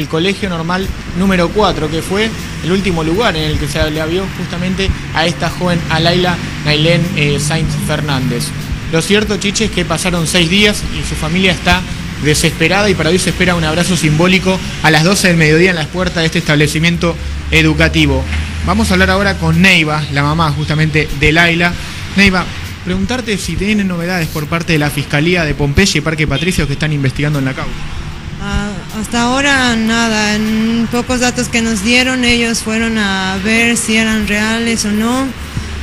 el colegio normal número 4, que fue el último lugar en el que se le abrió justamente a esta joven Alaila Nailén eh, Sainz Fernández. Lo cierto, Chiche, es que pasaron seis días y su familia está desesperada y para hoy se espera un abrazo simbólico a las 12 del mediodía en las puertas de este establecimiento educativo. Vamos a hablar ahora con Neiva, la mamá justamente de Laila. Neiva, preguntarte si tienen novedades por parte de la Fiscalía de Pompeya y Parque Patricios que están investigando en la causa. Hasta ahora nada, en pocos datos que nos dieron ellos fueron a ver si eran reales o no,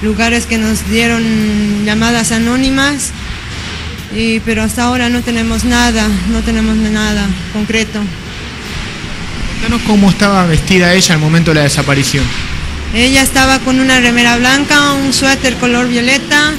lugares que nos dieron llamadas anónimas, y, pero hasta ahora no tenemos nada, no tenemos nada concreto. Cuéntanos cómo estaba vestida ella al momento de la desaparición. Ella estaba con una remera blanca, un suéter color violeta,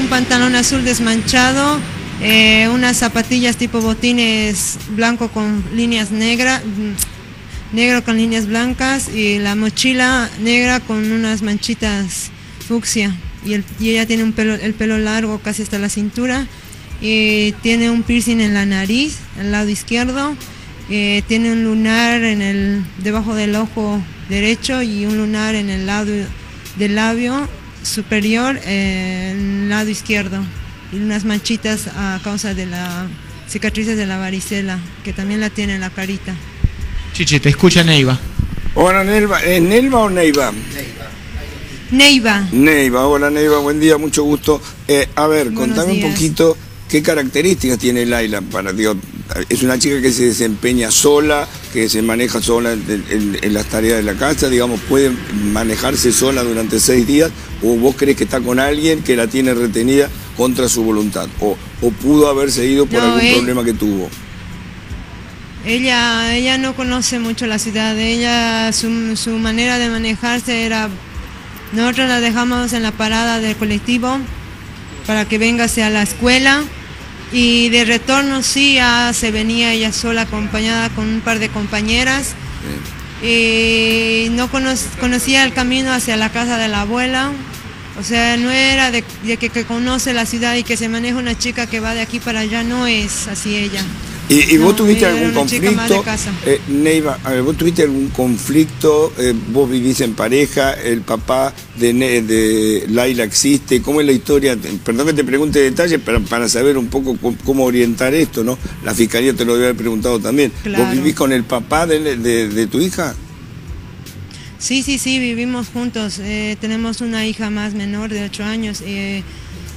un pantalón azul desmanchado, eh, unas zapatillas tipo botines blanco con líneas negras, mm, negro con líneas blancas y la mochila negra con unas manchitas fucsia. Y, ella tiene un pelo, el pelo largo casi hasta la cintura y tiene un piercing en la nariz, al lado izquierdo. Eh, tiene un lunar en el, debajo del ojo derecho y un lunar en el lado del labio superior, eh, en el lado izquierdo y unas manchitas a causa de las cicatrices de la varicela, que también la tiene en la carita. Chichi, te escucha Neiva. Hola Neiva, ¿es Nelva o Neiva? Neiva. Neiva, hola Neiva, buen día, mucho gusto. Eh, a ver, contame un poquito qué características tiene Laila para, digo, es una chica que se desempeña sola, que se maneja sola en, las tareas de la casa, digamos, puede manejarse sola durante seis días, o vos crees que está con alguien que la tiene retenida contra su voluntad, o, pudo haberse ido por algún problema que tuvo. Ella, ella no conoce mucho la ciudad, ella, su, su manera de manejarse era, nosotros la dejamos en la parada del colectivo para que vengase a la escuela y de retorno sí, ya se venía ella sola acompañada con un par de compañeras. Y no conocía el camino hacia la casa de la abuela. O sea, no era de, que, que, conoce la ciudad y que se maneja una chica que va de aquí para allá, no es así ella. ¿Y, vos tuviste algún conflicto? Eh, Neiva, vos tuviste algún conflicto, eh, vos vivís en pareja, el papá de, de Laila existe, ¿cómo es la historia? Perdón que te pregunte detalles, pero para saber un poco cómo, orientar esto, ¿no? La fiscalía te lo debe haber preguntado también. ¿Vos vivís con el papá de, tu hija? Sí, sí, sí, vivimos juntos. Eh, tenemos una hija más menor de 8 años. Eh,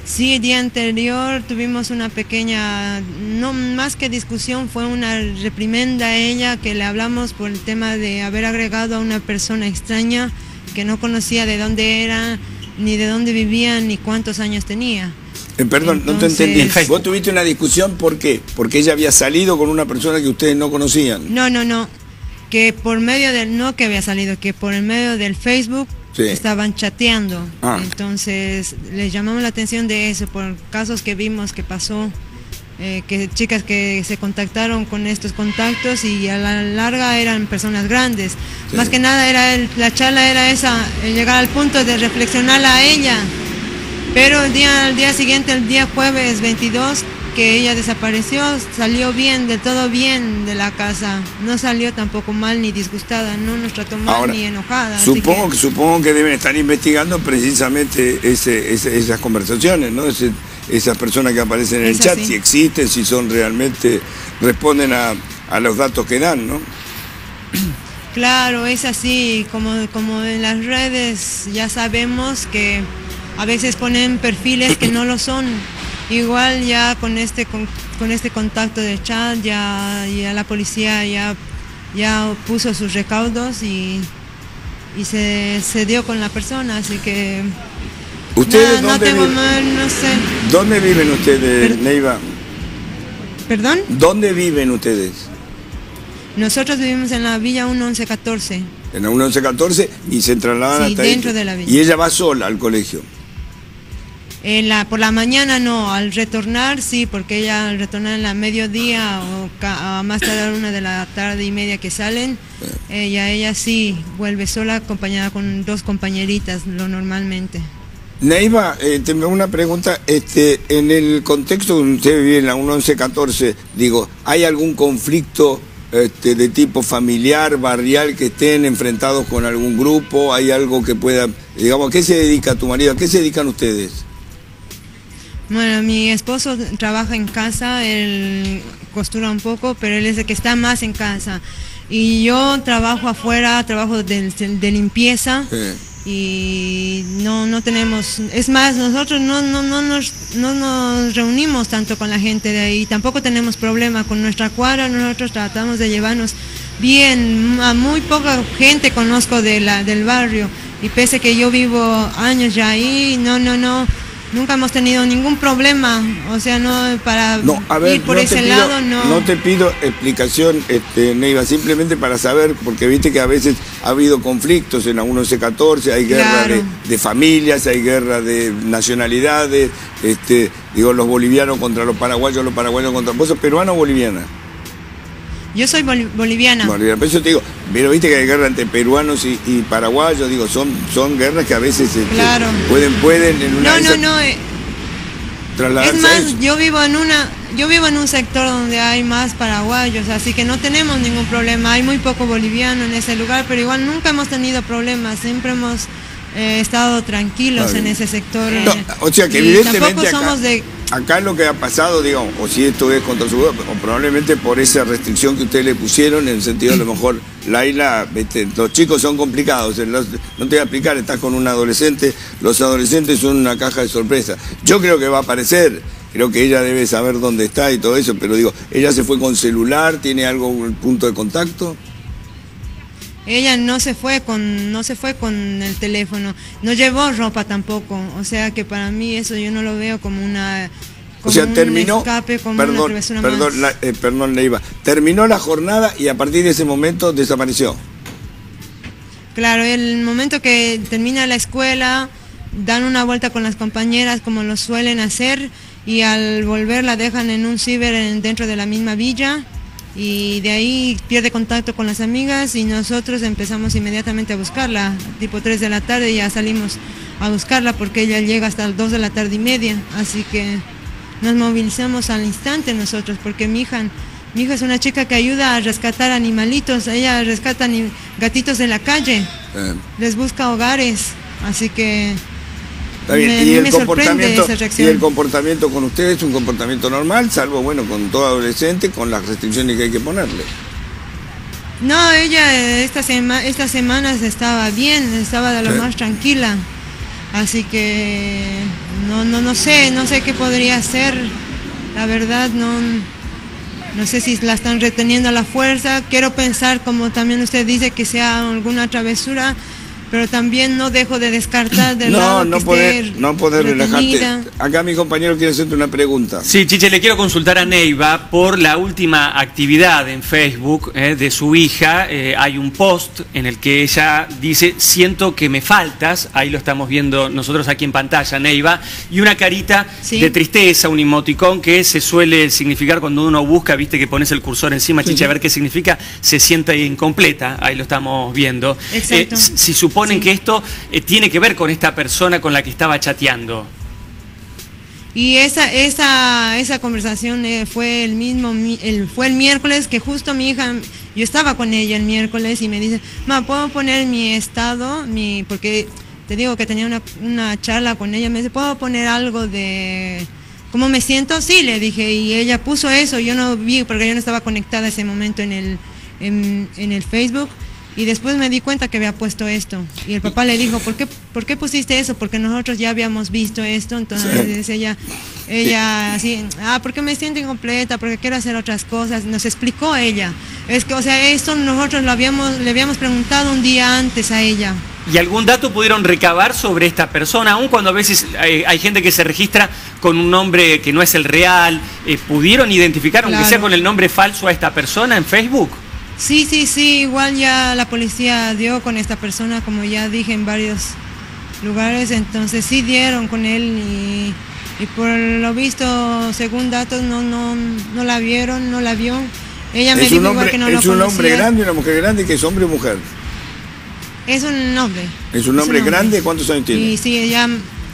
Sí, el día anterior tuvimos una pequeña, no más que discusión, fue una reprimenda a ella que le hablamos por el tema de haber agregado a una persona extraña que no conocía de dónde era, ni de dónde vivía, ni cuántos años tenía. Eh, perdón, no te entendí. Vos tuviste una discusión, ¿por qué? Porque ella había salido con una persona que ustedes no conocían. No, no, no. Que por medio del, no que había salido, que por el medio del Facebook estaban chateando. Ah. Entonces les llamamos la atención de eso por casos que vimos que pasó. Eh, que chicas que se contactaron con estos contactos y a la larga eran personas grandes. Más que nada era la charla era esa, llegar al punto de reflexionar a ella. Pero el día, el día siguiente, el día jueves 22, que ella desapareció, salió bien, de todo bien de la casa. No salió tampoco mal ni disgustada, no nos trató mal ni enojada. Supongo que... supongo que deben estar investigando precisamente esas conversaciones, ¿no? esas personas que aparecen en el chat, si existen, si son realmente, responden a, los datos que dan, ¿no? Claro, es así, como, como en las redes ya sabemos que a veces ponen perfiles que no lo son. Igual ya con este, con, este contacto de chat, ya, ya, la policía ya, ya puso sus recaudos y, y se, se dio con la persona, así que... ¿Ustedes no, tengo mal, no sé. ¿Dónde viven ustedes, Neiva? ¿Perdón? ¿Dónde viven ustedes? Nosotros vivimos en la Villa 1114. En la 1114 y se trasladan sí, dentro de la villa. Y ella va sola al colegio por la mañana no, al retornar sí, porque ella al retornar en la mediodía o a más tarde una de la tarde y media que salen, ella, ella sí vuelve sola acompañada con dos compañeritas, lo normalmente. Neiva, eh, tengo una pregunta. Este, en el contexto donde usted vive en la 1114, digo, ¿hay algún conflicto este, de tipo familiar, barrial, que estén enfrentados con algún grupo? ¿Hay algo que pueda, digamos, ¿a qué se dedica tu marido? ¿A qué se dedican ustedes? Bueno, mi esposo trabaja en casa, él costura un poco, pero él es el que está más en casa. Y yo trabajo afuera, trabajo de, limpieza. Y no, no tenemos, es más, nosotros no, no, no, nos, no nos reunimos tanto con la gente de ahí, tampoco tenemos problema con nuestra cuadra, nosotros tratamos de llevarnos bien, a muy poca gente conozco de la, del barrio, y pese que yo vivo años ya ahí, no, no, no, Nunca hemos tenido ningún problema, o sea, no para ir por ese lado, no. No te pido explicación, este, Neiva, simplemente para saber, porque viste que a veces ha habido conflictos en la 1114, hay guerra de, familias, hay guerra de nacionalidades, este, digo, los bolivianos contra los paraguayos, los paraguayos contra... ¿Vos sos peruano o boliviana? Yo soy boliviana. Boliviana, pero eso te digo, pero viste que hay guerra entre peruanos y, paraguayos, digo, son, son guerras que a veces este, pueden, pueden en una. No, no, no. Eh, es más, yo vivo en una, yo vivo en un sector donde hay más paraguayos, así que no tenemos ningún problema. Hay muy poco boliviano en ese lugar, pero igual nunca hemos tenido problemas, siempre hemos eh, estado tranquilos en ese sector. o sea que evidentemente somos de acá lo que ha pasado, digamos, o si esto es contra su o probablemente por esa restricción que ustedes le pusieron, en el sentido a lo mejor, Laila, los chicos son complicados, no te voy a explicar, estás con un adolescente, los adolescentes son una caja de sorpresa. Yo creo que va a aparecer, creo que ella debe saber dónde está y todo eso, pero digo, ella se fue con celular, tiene algo, punto de contacto. Ella no se fue con no se fue con el teléfono, no llevó ropa tampoco, o sea que para mí eso yo no lo veo como una o sea, terminó, escape, como perdón, una perdón, la, eh, perdón, Leiva, terminó la jornada y a partir de ese momento desapareció. Claro, el momento que termina la escuela, dan una vuelta con las compañeras como lo suelen hacer y al volver la dejan en un ciber dentro de la misma villa y de ahí pierde contacto con las amigas y nosotros empezamos inmediatamente a buscarla, tipo 3 de la tarde ya salimos a buscarla porque ella llega hasta las 2 de la tarde y media, así que nos movilizamos al instante nosotros porque mi hija, mi hija es una chica que ayuda a rescatar animalitos, ella rescata gatitos de la calle, les busca hogares, así que y, el comportamiento, y el comportamiento con ustedes es un comportamiento normal, salvo, bueno, con todo adolescente, con las restricciones que hay que ponerle. No, ella esta sema, estas semanas estaba bien, estaba de lo más tranquila. Así que no, no, no sé, no sé qué podría hacer. La verdad no, no sé si la están reteniendo a la fuerza. Quiero pensar, como también usted dice, que sea alguna travesura pero también no dejo de descartar de no, no poder, no poder relajarte. Acá mi compañero quiere hacerte una pregunta. Sí, Chiche, le quiero consultar a Neiva por la última actividad en Facebook eh, de su hija. Eh, hay un post en el que ella dice, siento que me faltas, ahí lo estamos viendo nosotros aquí en pantalla, Neiva, y una carita de tristeza, un emoticón que se suele significar cuando uno busca, viste que pones el cursor encima, Chiche, a ver qué significa, se siente incompleta, ahí lo estamos viendo. Exacto. Eh, si suponen que esto eh, tiene que ver con esta persona con la que estaba chateando. Y esa, esa, esa conversación eh, fue el mismo, el, fue el miércoles que justo mi hija, yo estaba con ella el miércoles y me dice, ma, ¿puedo poner mi estado? Mi, porque te digo que tenía una, una charla con ella, me dice, ¿puedo poner algo de cómo me siento? Sí, le dije, y ella puso eso, yo no vi, porque yo no estaba conectada ese momento en el, en, en el Facebook. Y después me di cuenta que había puesto esto. Y el papá le dijo, ¿por qué, ¿por qué pusiste eso? Porque nosotros ya habíamos visto esto. Entonces ella, ella así, ah, porque me siento incompleta, porque quiero hacer otras cosas. Nos explicó ella. Es que, o sea, esto nosotros lo habíamos, le habíamos preguntado un día antes a ella. ¿Y algún dato pudieron recabar sobre esta persona? Aún cuando a veces hay, gente que se registra con un nombre que no es el real, eh, ¿pudieron identificar, aunque sea con el nombre falso, a esta persona en Facebook? Sí, sí, sí, igual ya la policía dio con esta persona, como ya dije en varios lugares, entonces sí dieron con él y, por lo visto, según datos, no, no, no la vieron, no la vio. Ella me dijo igual que no ¿Es un hombre grande y una mujer grande que es hombre o mujer? Es un hombre. ¿Es un hombre grande? ¿Cuántos años tiene? Sí, sí, ella,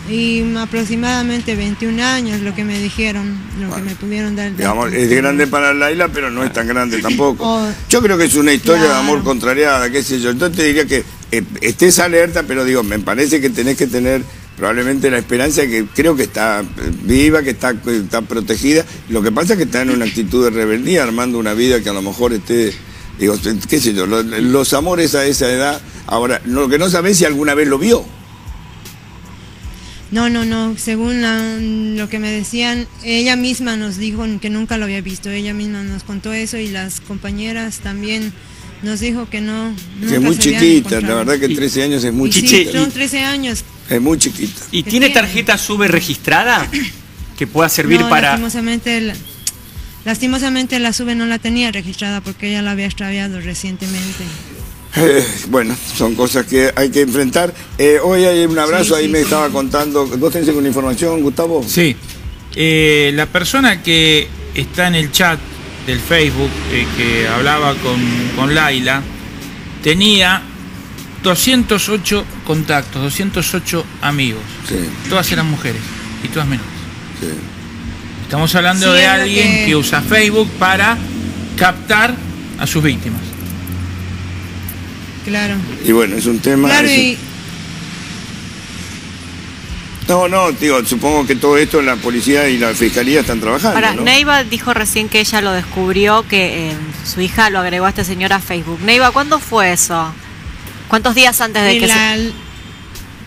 y aproximadamente 21 años lo que me dijeron, lo que me pudieron dar. Digamos, es grande para Laila, pero no es tan grande tampoco. Yo creo que es una historia de amor contrariada, qué sé yo. Entonces te diría que eh, estés alerta, pero digo, me parece que tenés que tener probablemente la esperanza que creo que está viva, que está, está protegida. Lo que pasa es que está en una actitud de rebeldía, armando una vida que a lo mejor esté, digo, qué sé yo, los, amores a esa edad. Ahora, lo que no sabés si alguna vez lo vio. No, no, no. Según lo que me decían, ella misma nos dijo que nunca lo había visto. Ella misma nos contó eso y las compañeras también nos dijo que no. Que es muy chiquita, la verdad que 13 años es muy chiquita. son 13 años. Es muy chiquita. ¿Y tiene tarjeta SUBE registrada? Que pueda servir para... Lastimosamente la, lastimosamente la SUBE no la tenía registrada porque ella la había extraviado recientemente. Eh, bueno, son cosas que hay que enfrentar. Eh, hoy hay un abrazo, ahí me estaba contando. ¿Vos tenés alguna información, Gustavo? Sí. Eh, la persona que está en el chat del Facebook, que hablaba con, con Laila, tenía 208 contactos, 208 amigos. Todas eran mujeres y todas menores. Estamos hablando de alguien que... usa Facebook para captar a sus víctimas. Claro. Y bueno, es un tema... No, no, digo, supongo que todo esto la policía y la fiscalía están trabajando. Ahora, Neiva dijo recién que ella lo descubrió, que eh, su hija lo agregó a esta señora a Facebook. Neiva, ¿cuándo fue eso? ¿Cuántos días antes de que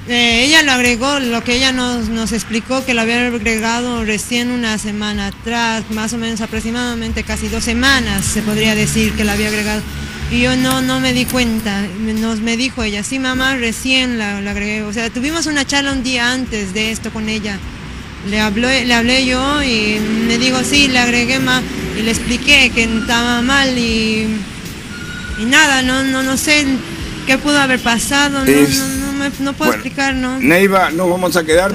eh, ella lo agregó, lo que ella nos, nos explicó, que lo había agregado recién una semana atrás, más o menos aproximadamente casi dos semanas, se podría decir que lo había agregado. Y yo no, no me di cuenta, nos me dijo ella, sí mamá, recién la, agregué. O sea, tuvimos una charla un día antes de esto con ella. Le, habló, le hablé yo y me dijo, sí, le agregué más y le expliqué que estaba mal y, y nada, no, no, no sé ¿Qué pudo haber pasado? No, no, no, me, no puedo explicar, ¿no? Neiva, nos vamos a quedar.